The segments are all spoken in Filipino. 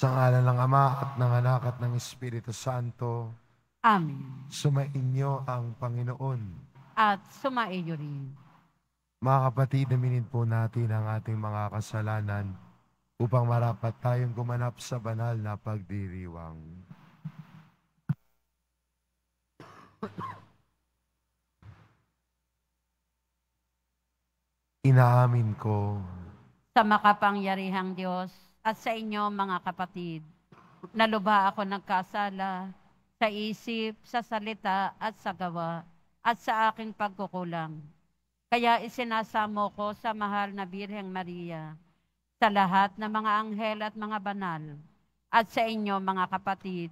Sa ngalan ng Ama at ng Anak at ng Espiritu Santo, Amen. sumainyo ang Panginoon. At sumaiyo rin. Mga kapatid, aminin po natin ang ating mga kasalanan upang marapat tayong gumanap sa banal na pagdiriwang. Inaamin ko Sa makapangyarihang Diyos at sa inyo mga kapatid, naluba ako nagkasala sa isip, sa salita at sa gawa at sa aking pagkukulang. Kaya isinasamo ko sa mahal na Birheng Maria, sa lahat ng mga anghel at mga banal, at sa inyo mga kapatid,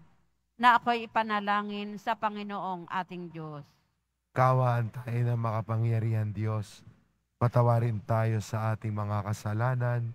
na ako'y ipanalangin sa Panginoong ating Diyos. Kawaan tayo ng makapangyarihan Diyos. Patawarin tayo sa ating mga kasalanan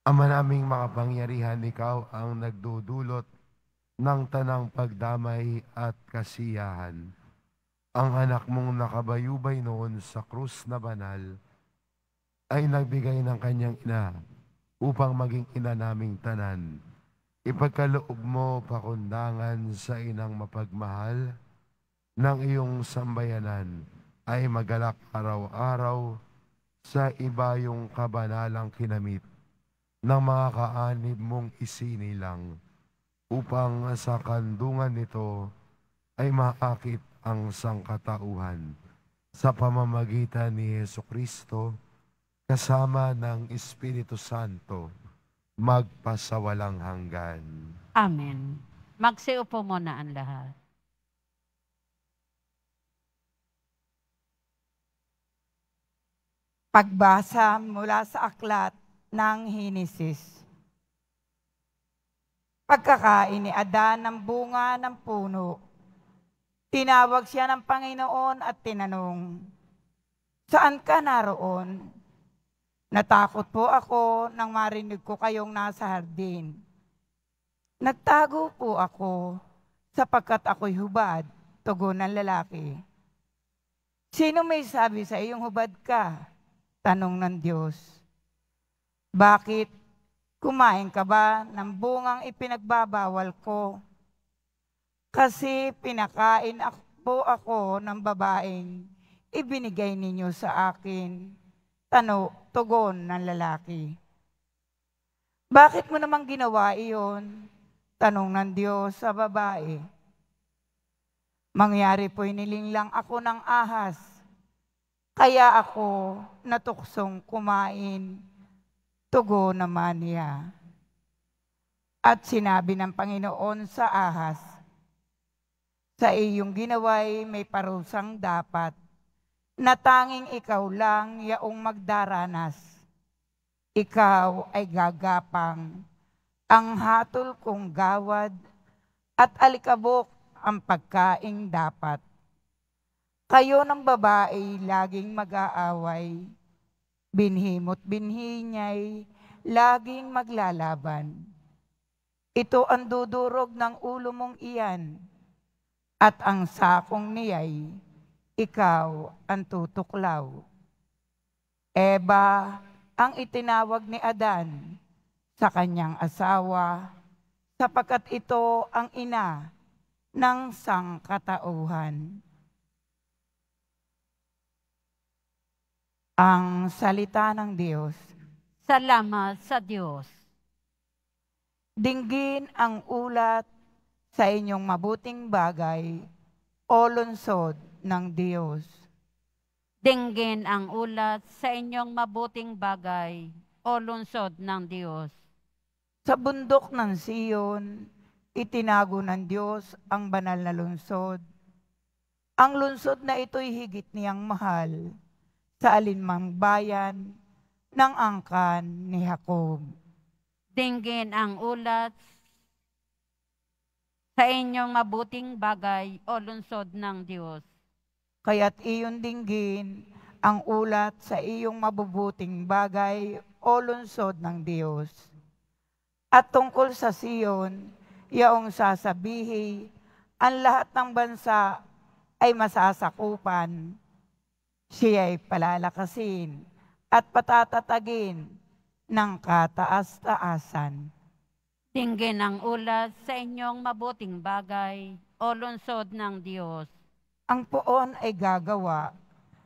Ama naming makapangyarihan, ikaw ang nagdudulot ng tanang pagdamay at kasiyahan. Ang anak mong nakabayubay noon sa krus na banal ay nagbigay ng kanyang ina upang maging ina naming tanan. Ipagkaloob mo pakundangan sa inang mapagmahal ng iyong sambayanan ay magalak araw-araw sa iba yung kabanalang kinamit ng mga kaanib mong isinilang upang sa kandungan nito ay maakit ang sangkatauhan sa pamamagitan ni Yesu Kristo kasama ng Espiritu Santo magpasawalang hanggan. Amen. Magsiupo muna ang lahat. Pagbasa mula sa aklat ng Hinesis. Pagkakain ni Adan ng bunga ng puno, tinawag siya ng Panginoon at tinanong, Saan ka naroon? Natakot po ako nang marinig ko kayong nasa hardin. Nagtago po ako sapagkat ako'y hubad, tugon ng lalaki. Sino may sabi sa iyong hubad ka? Tanong ng Diyos. Bakit kumain ka ba ng bungang ipinagbabawal ko? Kasi pinakain po ako ng babaeng ibinigay ninyo sa akin. Tano, tugon ng lalaki. Bakit mo namang ginawa iyon? Tanong ng Diyos sa babae. Mangyari po'y nilinglang ako ng ahas. Kaya ako natuksong kumain. Tugo naman niya. At sinabi ng Panginoon sa ahas, Sa iyong ginaway may parusang dapat na tanging ikaw lang yaong magdaranas. Ikaw ay gagapang, ang hatol kong gawad, at alikabok ang pagkaing dapat. Kayo ng babae laging mag-aaway, binhimot binhi niya'y laging maglalaban. Ito ang dudurog ng ulo mong iyan, at ang sakong niya'y ikaw ang tutuklaw. Eba ang itinawag ni Adan sa kanyang asawa sapagkat ito ang ina ng sangkatauhan. Ang salita ng Diyos. Salamat sa Diyos. Dinggin ang ulat sa inyong mabuting bagay o lungsod ng Diyos. Dinggin ang ulat sa inyong mabuting bagay o lungsod ng Diyos. Sa bundok ng Siyon, itinago ng Diyos ang banal na lungsod. Ang lungsod na ito'y higit niyang mahal sa alinmang bayan ng angkan ni Jacob. Dinggin ang ulat sa inyong mabuting bagay o lungsod ng Diyos. Kaya't iyon dinggin ang ulat sa iyong mabubuting bagay o lungsod ng Diyos. At tungkol sa Siyon, yaong sasabihi, ang lahat ng bansa ay masasakupan. Siya ay palalakasin at patatatagin ng kataas-taasan. Dinggin ang ulat sa inyong mabuting bagay o lungsod ng Diyos. Ang poon ay gagawa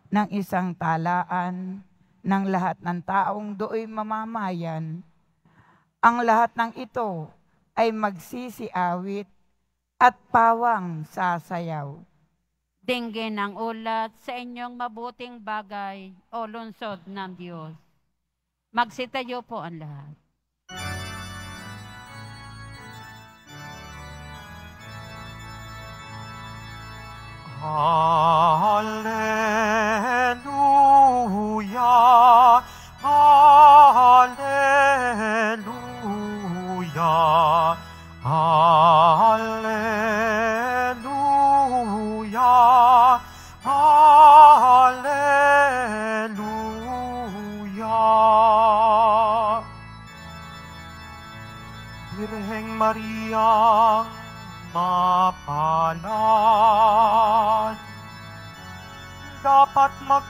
ng isang talaan ng lahat ng taong do'y mamamayan. Ang lahat ng ito ay magsisiawit at pawang sasayaw. Dinggin ang ulat sa inyong mabuting bagay o lungsod ng Diyos. Magsitayo po ang lahat. Hallelujah,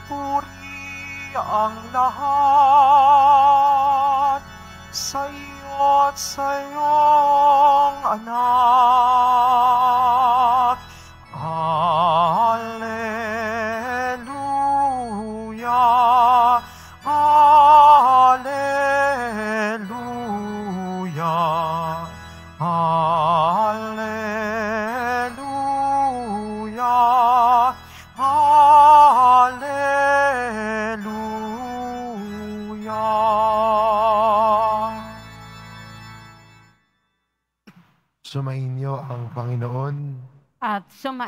dapat magpuri ang lahat sa iyo at sa iyong anak.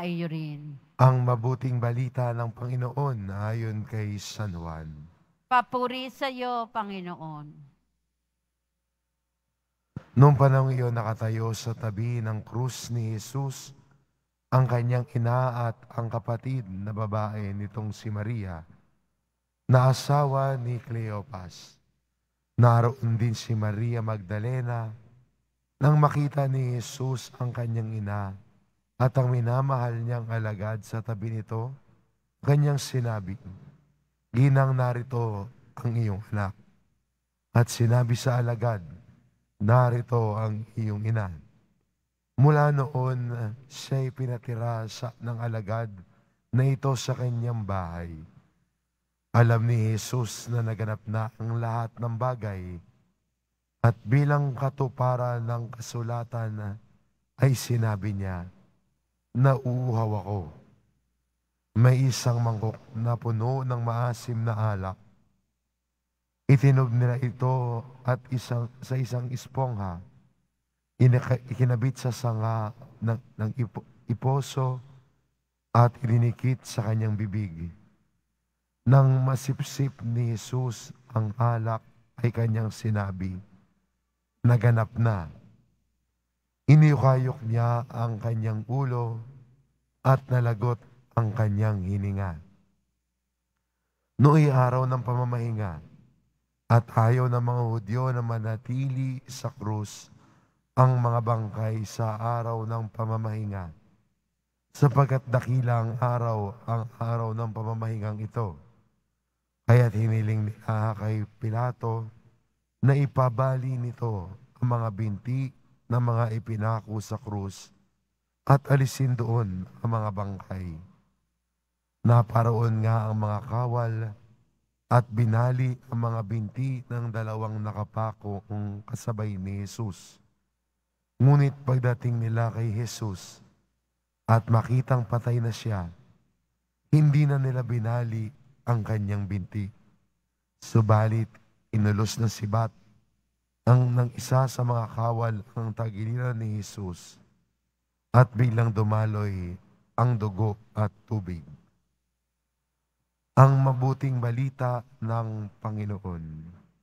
Sumaiyo rin. ang mabuting balita ng Panginoon ayon kay San Juan. Papuri sa iyo, Panginoon. Noong panahon iyon nakatayo sa tabi ng krus ni Jesus, ang kanyang ina at ang kapatid na babae nitong si Maria, na asawa ni Cleopas. Naroon din si Maria Magdalena nang makita ni Jesus ang kanyang ina at ang minamahal niyang alagad sa tabi nito, kanyang sinabi, Ginang narito ang iyong anak. At sinabi sa alagad, narito ang iyong ina. Mula noon, siya'y pinatira sa, ng alagad na ito sa kanyang bahay. Alam ni Jesus na naganap na ang lahat ng bagay at bilang katuparan ng kasulatan ay sinabi niya, Nauuhaw ako. May isang mangkok na puno ng maasim na alak. Itinob nila ito at isang, sa isang espongha. Ikinabit sa sanga ng, ng ipo, iposo at ilinikit sa kanyang bibig. Nang masipsip ni Jesus ang alak ay kanyang sinabi, Naganap na. Iniyukayok niya ang kanyang ulo at nalagot ang kanyang hininga. Nooy araw ng pamamahinga at ayaw ng mga Hudyo na manatili sa krus ang mga bangkay sa araw ng pamamahinga sapagkat dakilang araw ang araw ng pamamahingang ito. Kaya't hiniling nila kay Pilato na ipabali nito ang mga binti ng mga ipinako sa krus at alisin doon ang mga bangkay. Naparoon nga ang mga kawal at binali ang mga binti ng dalawang nakapako kung kasabay ni Jesus. Ngunit pagdating nila kay Jesus at makitang patay na siya, hindi na nila binali ang kanyang binti. Subalit, inulos ng sibat ang ng isa sa mga kawal ang tagiliran ni Jesus at biglang dumaloy ang dugo at tubig. Ang mabuting balita ng Panginoon.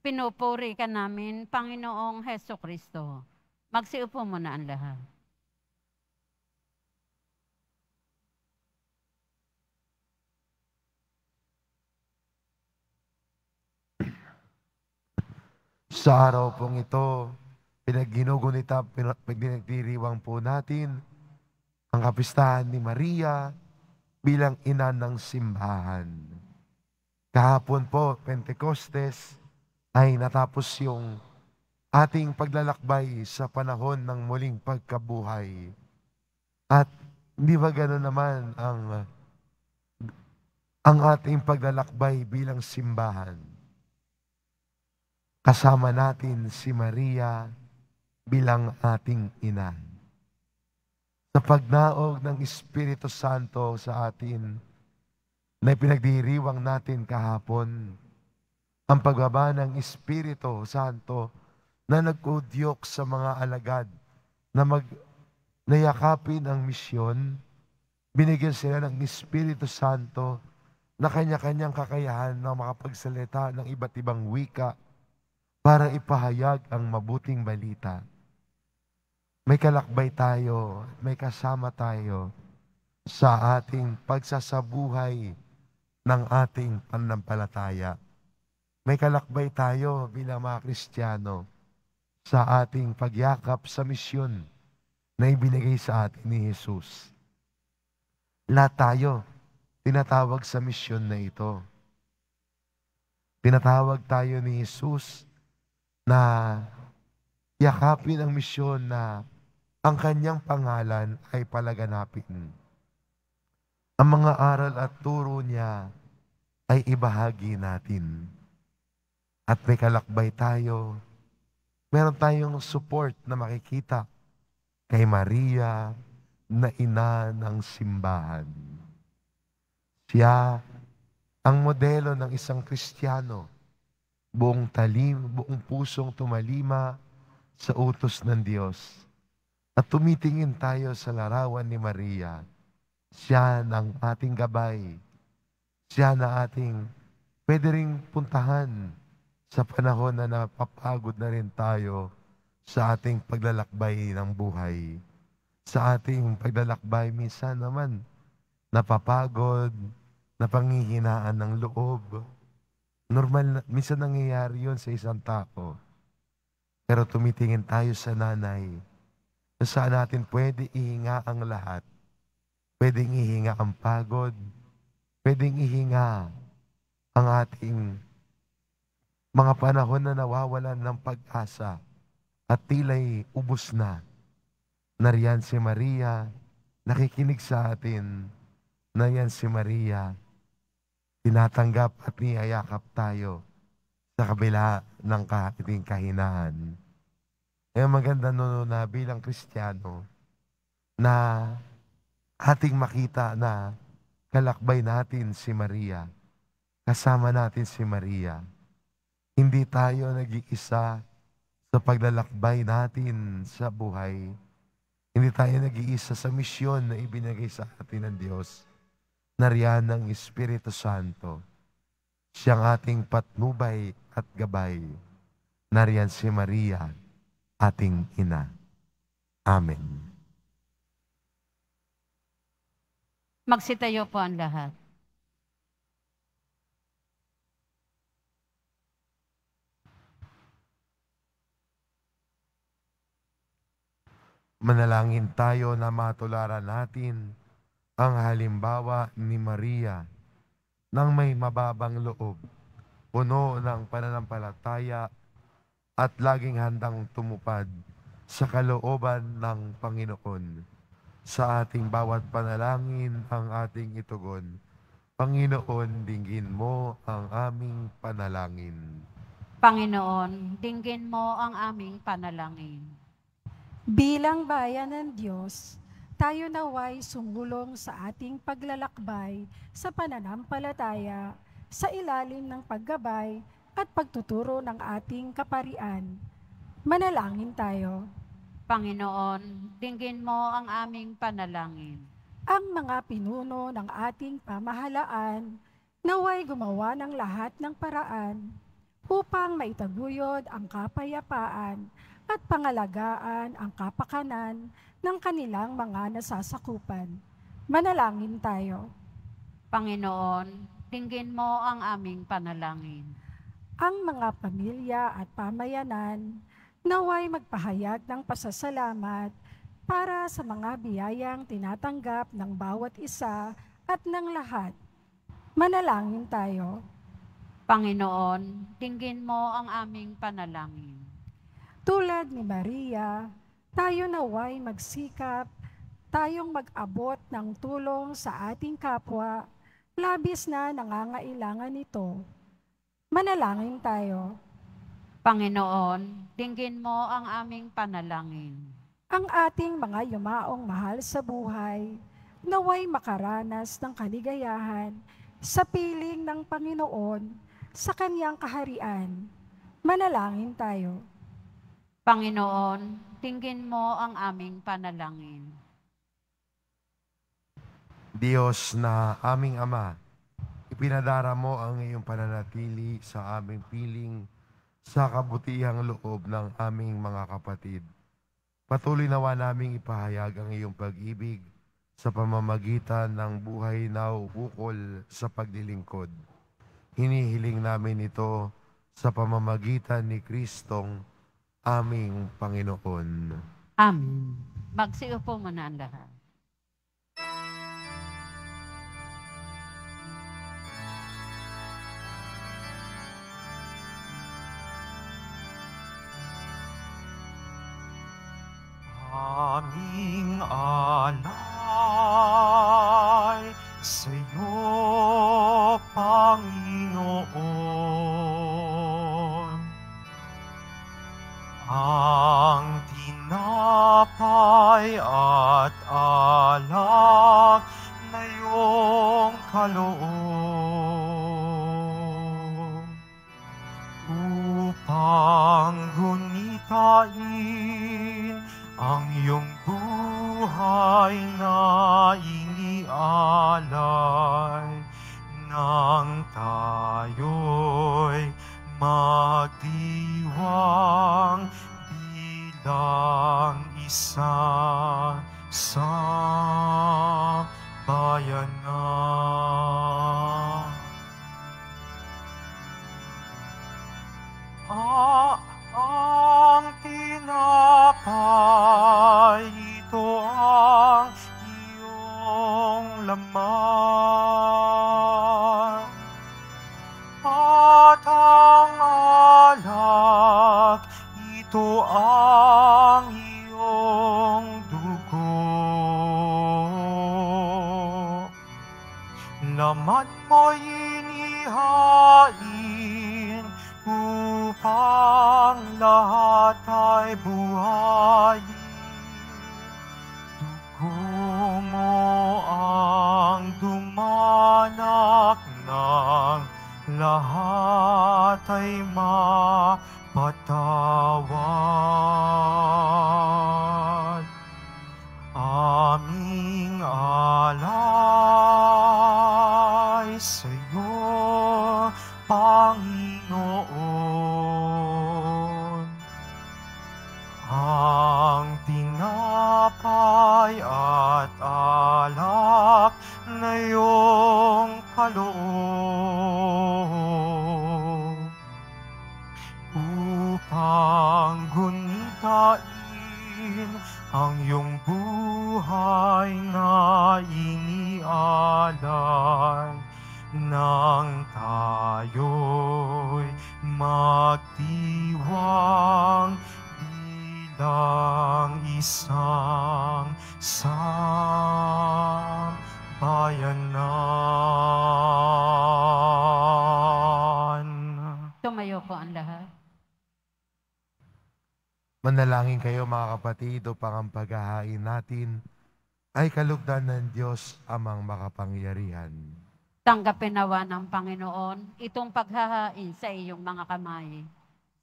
Pinupuri ka namin, Panginoong Heso Kristo. Magsiupo muna ang lahat. Sa araw pong ito, pinagginugunita, pina- pinagdiriwang po natin ang kapistahan ni Maria bilang ina ng simbahan. Kahapon po, Pentecostes, ay natapos yung ating paglalakbay sa panahon ng muling pagkabuhay. At hindi ba gano'n naman ang ang ating paglalakbay bilang simbahan? Kasama natin si Maria bilang ating ina. Sa pagnaog ng Espiritu Santo sa atin, na pinagdiriwang natin kahapon, ang pagbaba ng Espiritu Santo na nag-udyok sa mga alagad na mag nayakapin ang misyon, binigyan sila ng Espiritu Santo na kanya-kanyang kakayahan na makapagsalita ng iba't ibang wika para ipahayag ang mabuting balita. May kalakbay tayo, may kasama tayo sa ating pagsasabuhay ng ating pananampalataya. May kalakbay tayo bilang mga Kristiyano sa ating pagyakap sa misyon na ibinigay sa atin ni Jesus. Lahat tayo tinatawag sa misyon na ito. Tinatawag tayo ni Jesus na yakapin ang misyon na ang kanyang pangalan ay palaganapin. Ang mga aral at turo niya ay ibahagi natin. At may kalakbay tayo. Meron tayong support na makikita kay Maria na ina ng simbahan. Siya ang modelo ng isang Kristiyano buong talim, buong pusong tumalima sa utos ng Diyos. At tumitingin tayo sa larawan ni Maria. Siya ng ating gabay. Siya na ating pwede ring puntahan sa panahon na napapagod na rin tayo sa ating paglalakbay ng buhay. Sa ating paglalakbay, minsan naman napapagod, napanghihinaan ng loob, Normal, na, minsan nangyayari yun sa isang tao. Pero tumitingin tayo sa nanay, na saan natin pwede ihinga ang lahat. Pwedeng ihinga ang pagod, pwedeng ihinga ang ating mga panahon na nawawalan ng pag-asa at tila'y ubos na. Nariyan si Maria, nakikinig sa atin. Nariyan si Maria, tinatanggap at niyayakap tayo sa kabila ng ating kahinaan. Kaya maganda no na bilang Kristiyano na ating makita na kalakbay natin si Maria. Kasama natin si Maria. Hindi tayo nag-iisa sa paglalakbay natin sa buhay. Hindi tayo nag-iisa sa misyon na ibinigay sa atin ng Diyos nariyan ng Espiritu Santo. Siyang ating patnubay at gabay. Nariyan si Maria, ating ina. Amen. Magsitayo po ang lahat. Manalangin tayo na matularan natin ang halimbawa ni Maria ng may mababang loob, puno ng pananampalataya at laging handang tumupad sa kalooban ng Panginoon. Sa ating bawat panalangin ang ating itugon. Panginoon, dinggin mo ang aming panalangin. Panginoon, dinggin mo ang aming panalangin. Bilang bayan ng Diyos, tayo naway sumulong sa ating paglalakbay sa pananampalataya sa ilalim ng paggabay at pagtuturo ng ating kaparian. Manalangin tayo. Panginoon, dinggin mo ang aming panalangin. Ang mga pinuno ng ating pamahalaan naway gumawa ng lahat ng paraan upang maitaguyod ang kapayapaan at pangalagaan ang kapakanan ng kanilang mga nasasakupan. Manalangin tayo. Panginoon, dinggin mo ang aming panalangin. ang mga pamilya at pamayanan naway magpahayag ng pasasalamat para sa mga biyayang tinatanggap ng bawat isa at ng lahat. Manalangin tayo. Panginoon, dinggin mo ang aming panalangin. Tulad ni Maria, tayo naway magsikap, tayong mag-abot ng tulong sa ating kapwa, labis na nangangailangan nito. Manalangin tayo. Panginoon, dinggin mo ang aming panalangin. Ang ating mga yumaong mahal sa buhay, naway makaranas ng kaligayahan sa piling ng Panginoon sa kanyang kaharian. Manalangin tayo. Panginoon, dinggin mo ang aming panalangin. Diyos na aming Ama, ipinadara mo ang iyong pananatili sa aming piling sa kabutihang loob ng aming mga kapatid. Patuloy nawa naming ipahayag ang iyong pag-ibig sa pamamagitan ng buhay na ukol sa paglilingkod. Hinihiling namin ito sa pamamagitan ni Kristong aming Panginoon. Amen. Magsiupo muna ang. Tayo'y magdiwang bilang isa sa bayanan. Lahat ay mapatawad. Aming alay sa Manalangin kayo mga kapatid upang ang paghahain natin ay kalugdan ng Diyos amang makapangyarihan. Tanggapin nawa ng Panginoon itong paghahain sa iyong mga kamay,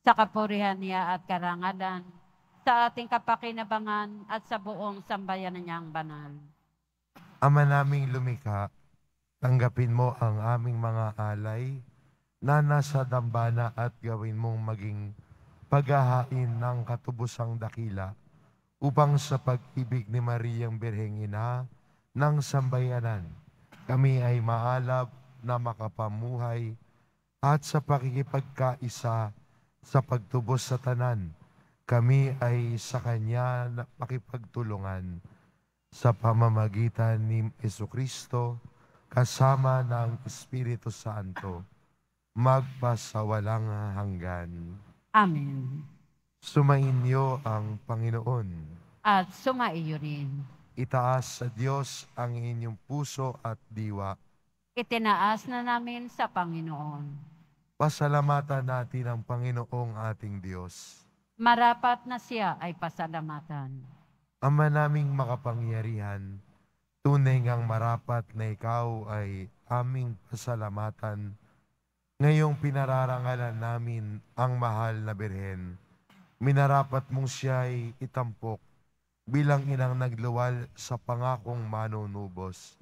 sa kapurihan niya at karangalan, sa ating kapakinabangan at sa buong sambayanan niyang banal. Ama naming lumikha, tanggapin mo ang aming mga alay na nasa dambana at gawin mong maging paghahain ng katubusang dakila upang sa pag-ibig ni Mariyang Birheng Ina ng sambayanan, kami ay maalab na makapamuhay at sa pakikipagkaisa sa pagtubos sa tanan, kami ay sa Kanya na makipagtulungan sa pamamagitan ni Kristo kasama ng Espiritu Santo magpasawalang hanggan. Amen. Sumainyo ang Panginoon. At sumaiyo rin. Itaas sa Diyos ang inyong puso at diwa. Itinaas na namin sa Panginoon. Pasalamatan natin ang Panginoong ating Diyos. Marapat na siya ay pasalamatan. Ama naming makapangyarihan, tunay ngang marapat na ikaw ay aming pasalamatan. Ngayong pinararangalan namin ang mahal na Birhen, minarapat mong siya ay itampok bilang inang nagluwal sa pangakong manunubos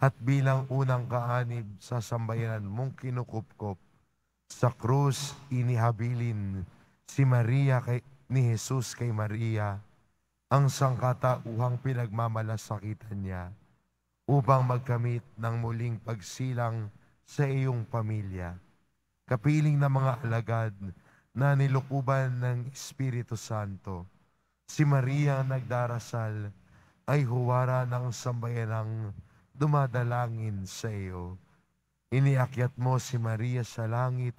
at bilang unang kaanib sa sambayanan mong kinukupkop. Sa krus inihabilin si Maria kay, ni Jesus kay Maria ang sangkatauhang pinagmamalasakitan niya upang magkamit ng muling pagsilang sa iyong pamilya. Kapiling ng mga alagad na nilukuban ng Espiritu Santo, si Maria nagdarasal ay huwara ng sambayanang dumadalangin sa iyo. Iniakyat mo si Maria sa langit,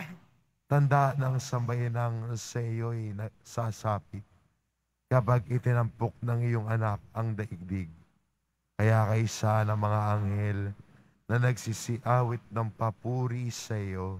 tanda ng sambayanang sa iyo'y sasapit kapag itinampok ng iyong anak ang daigdig. Kaya kaysa ng mga anghel na nagsisiawit ng papuri sa iyo,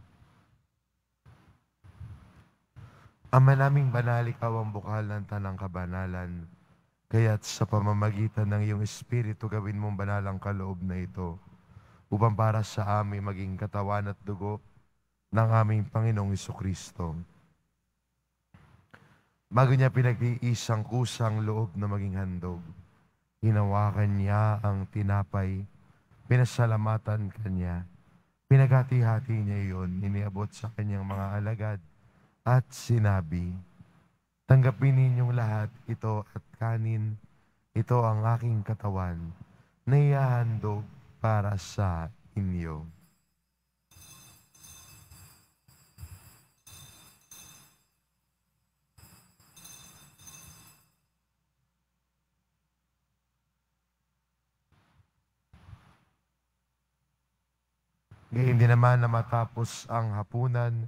Ama naming banal, ikaw ang bukal ng tanang kabanalan. Kaya't sa pamamagitan ng iyong Espiritu, gawin mong banal ang kaloob na ito upang para sa amin maging katawan at dugo ng aming Panginoong Kristo. Bago niya pinag-iisang kusang loob na maging handog, hinawakan niya ang tinapay, pinasalamatan kanya, pinaghati-hati niya iyon, iniabot sa kanyang mga alagad, at sinabi, Tanggapin ninyong lahat ito at kanin, ito ang aking katawan, na ihahandog para sa inyo. Gayun din naman na matapos ang hapunan,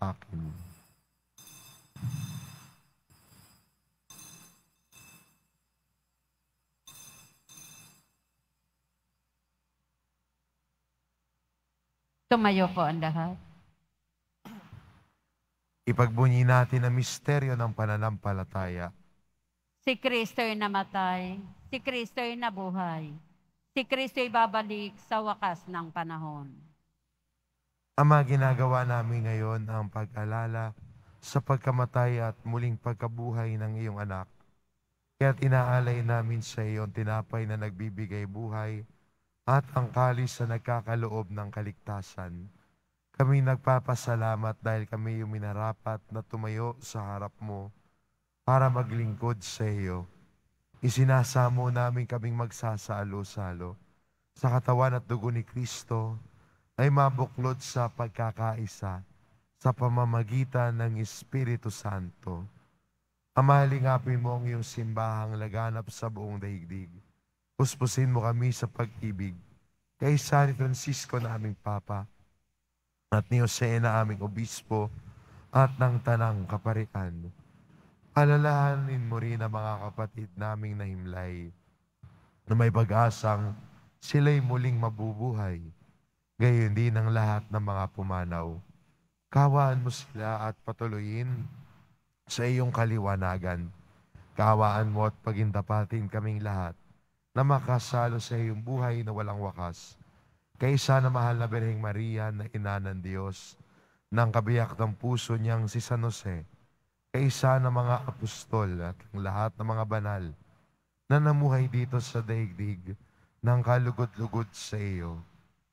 akin. Tumayo po ang lahat. Ipagbunyi natin ang misteryo ng pananampalataya. Si Kristo'y namatay, si Kristo'y nabuhay, si Kristo'y babalik sa wakas ng panahon. Ama, ginagawa namin ngayon ang pag-alala sa pagkamatay at muling pagkabuhay ng iyong anak. Kaya't inaalay namin sa iyo ang tinapay na nagbibigay buhay at ang kalis na nagkakaloob ng kaligtasan. Kami nagpapasalamat dahil kami yung minarapat na tumayo sa harap mo para maglingkod sa iyo. Isinasamo namin kaming magsasalo-salo sa katawan at dugo ni Kristo ay mabuklod sa pagkakaisa sa pamamagitan ng Espiritu Santo. Amalingapin mo ang iyong simbahang laganap sa buong daigdig. Puspusin mo kami sa pag-ibig kay San Francisco na aming Papa at ni Jose na aming Obispo, at ng tanang kaparian. Alalahanin mo rin ang mga kapatid naming nahimlay na may pag-asang sila'y muling mabubuhay. Gayon din ang lahat ng mga pumanaw. Kawaan mo sila at patuloyin sa iyong kaliwanagan. Kawaan mo at pagindapatin kaming lahat na makasalo sa iyong buhay na walang wakas. Kaysa na mahal na Birheng Maria na ina ng Diyos, ng kabiyak ng puso niyang si San Jose, kaysa ng mga apostol at lahat ng mga banal na namuhay dito sa daigdig ng kalugod-lugod sa iyo.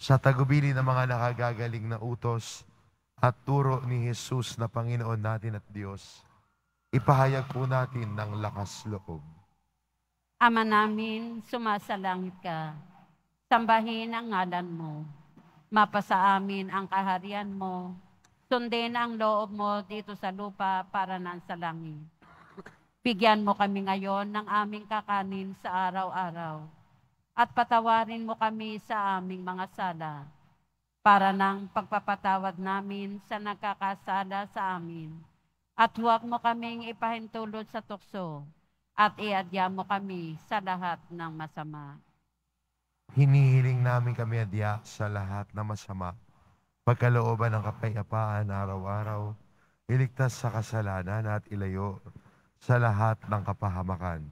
Sa tagubili ng mga nakagagaling na utos at turo ni Jesus na Panginoon natin at Diyos, ipahayag po natin ng lakas loob. Ama namin, sumasalangit ka. Sambahin ang ngalan mo. Mapasa amin ang kaharian mo. Sundin ang loob mo dito sa lupa para nan sa langit. Bigyan mo kami ngayon ng aming kakanin sa araw-araw. At patawarin mo kami sa aming mga sala para ng pagpapatawad namin sa nagkakasala sa amin. At huwag mo kaming ipahintulot sa tukso at iadya mo kami sa lahat ng masama. Hinihiling namin kami adya sa lahat na masama, pagkalooban ng kapayapaan araw-araw, iligtas sa kasalanan at ilayo sa lahat ng kapahamakan.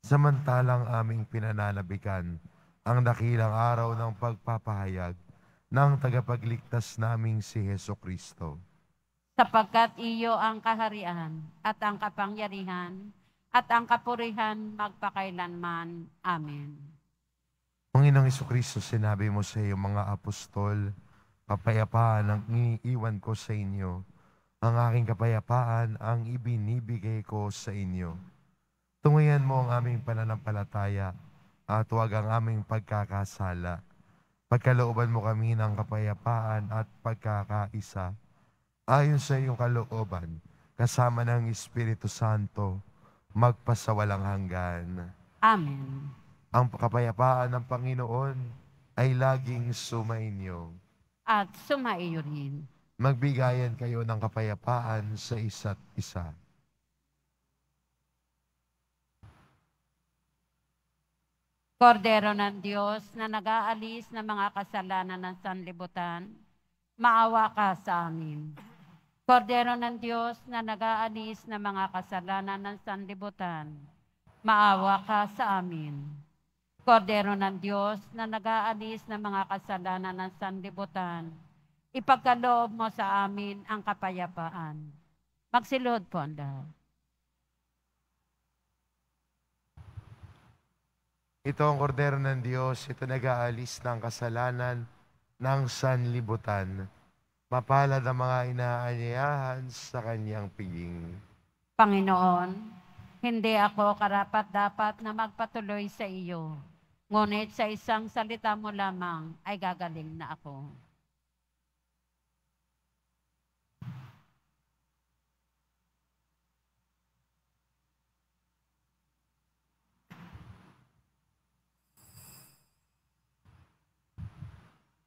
Samantalang aming pinananabikan ang dakilang araw ng pagpapahayag ng tagapagligtas naming si Heso Kristo. sapagkat iyo ang kaharian at ang kapangyarihan at ang kapurihan magpakailanman. Amen. Panginoong Kristo, sinabi mo sa iyong mga apostol, kapayapaan ang iniiwan ko sa inyo. Ang aking kapayapaan ang ibinibigay ko sa inyo. Tungayan mo ang aming pananampalataya at huwag ang aming pagkakasala. Pagkalooban mo kami ng kapayapaan at pagkakaisa. Ayon sa iyong kalooban, kasama ng Espiritu Santo, magpasawalang hanggan. Amen. Ang kapayapaan ng Panginoon ay laging sumainyo. At sumaiyo rin. Magbigayan kayo ng kapayapaan sa isa't isa. Kordero ng Diyos na nag-aalis ng mga kasalanan ng sanlibutan, maawa ka sa amin. Kordero ng Diyos na nag-aalis ng mga kasalanan ng sanlibutan, maawa ka sa amin. Kordero ng Diyos na nag-aalis ng mga kasalanan ng sanlibutan, ipagkaloob mo sa amin ang kapayapaan. Magsilod po ang lahat. Ito ang kordero ng Diyos, ito nag-aalis ng kasalanan ng sanlibutan. Mapalad ang mga inaanyayahan sa kanyang piging. Panginoon, hindi ako karapat-dapat na magpatuloy sa iyo. Ngunit sa isang salita mo lamang ay gagaling na ako.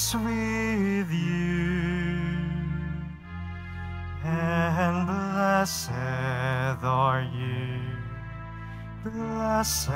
is with you, and blessed are you, blessed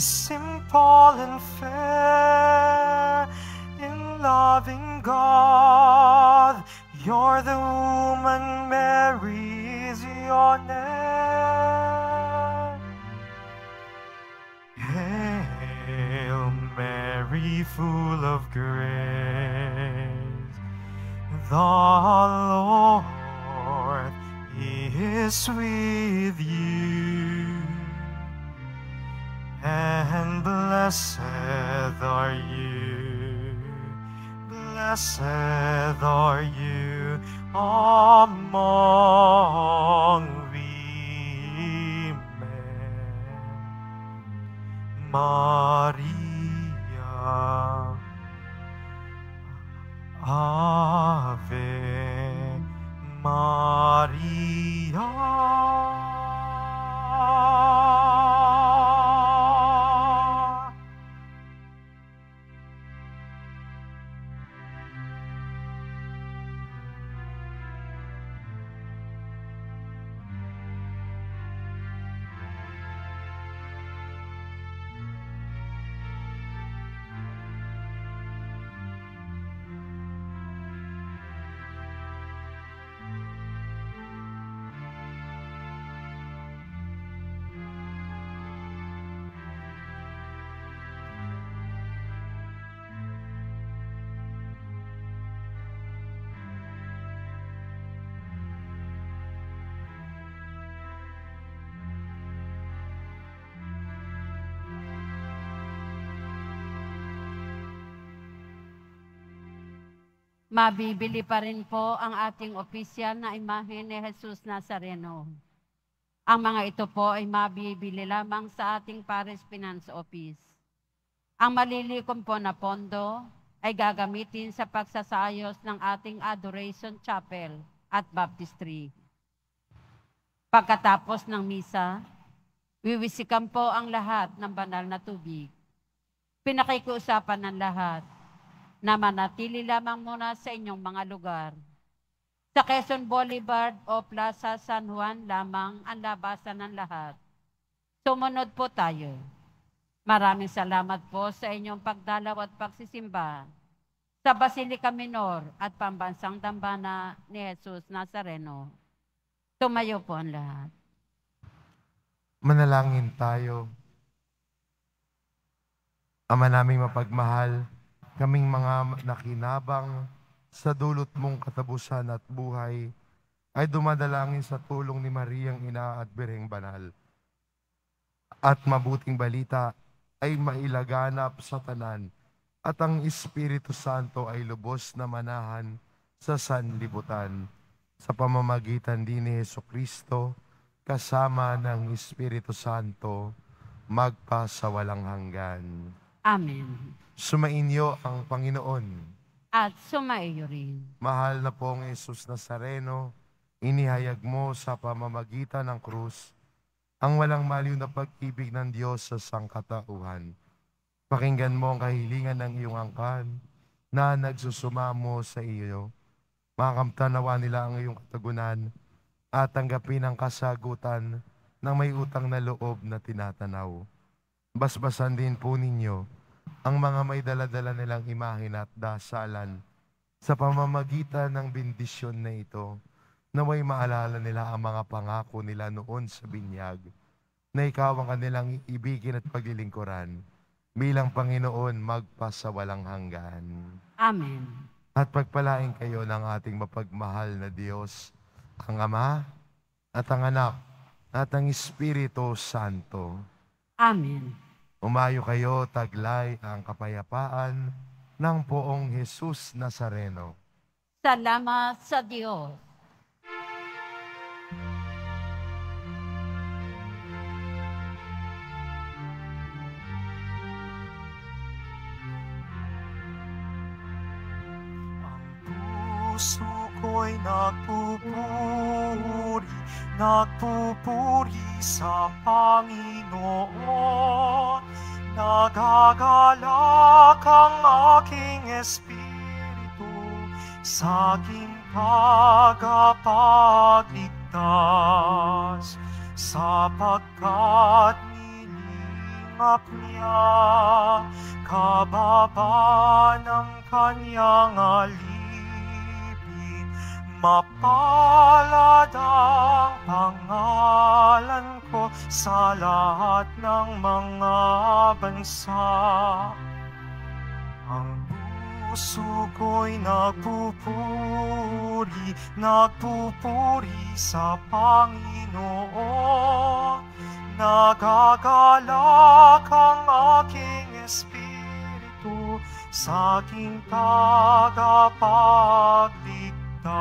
simple and fair in loving God. You're the woman, Mary is your name. Hail Mary, full of grace, the Lord is with you, and blessed are you, blessed are you among women. Maria, Ave Maria. Mabibili pa rin po ang ating opisyal na imahe ni Jesus Nazareno. Ang mga ito po ay mabibili lamang sa ating Paris Finance Office. Ang malilikom po na pondo ay gagamitin sa pagsasayos ng ating Adoration Chapel at Baptistry. Pagkatapos ng misa, wiwisikan po ang lahat ng banal na tubig. Pinakikiusapan ng lahat na manatili lamang muna sa inyong mga lugar. Sa Quezon Boulevard o Plaza San Juan lamang ang labasan ng lahat. Sumunod po tayo. Maraming salamat po sa inyong pagdalaw at pagsisimba sa Basilica Minor at Pambansang Dambana ni Jesus Nazareno. Tumayo po ang lahat. Manalangin tayo. Ama naming mapagmahal, kaming mga nakinabang sa dulot mong katabusan at buhay, ay dumadalangin sa tulong ni Mariang Ina at Bireng Banal. At mabuting balita ay mailaganap sa tanan at ang Espiritu Santo ay lubos na manahan sa sanlibutan sa pamamagitan din ni Heso Kristo kasama ng Espiritu Santo magpasawalang hanggan. Amen. Sumainyo ang Panginoon. At sumaiyo rin. Mahal na pong Jesus Nazareno, inihayag mo sa pamamagitan ng krus ang walang maliw na pag-ibig ng Diyos sa sangkatauhan. Pakinggan mo ang kahilingan ng iyong angkan na nagsusumamo sa iyo. Makamtanawa nila ang iyong katagunan at tanggapin ang kasagutan ng may utang na loob na tinatanaw. Basbasan din po ninyo ang mga may daladala nilang imahin at dasalan sa pamamagitan ng bendisyon na ito, naway maalala nila ang mga pangako nila noon sa binyag, na ikaw ang kanilang ibigin at paglilingkuran bilang Panginoon magpasawalang hanggan. Amen. At pagpalain kayo ng ating mapagmahal na Diyos, ang Ama at ang Anak at ang Espiritu Santo. Amen. Umayo kayo, taglay ang kapayapaan ng poong Jesus Nazareno. Salamat sa Diyos. Ang puso ko'y nagpupuri, nagpupuri sa Panginoon. Nagagalak ang aking espiritu sa aking tagapagligtas, sapagkat nilingap niya kababa ng kanyang alipin. Mapalad ang pangalan ko sa lahat ng mga bansa. Ang puso ko'y nagpupuri, nagpupuri sa Panginoon. Nagagalak ang aking espiritu sa aking taga ligtas.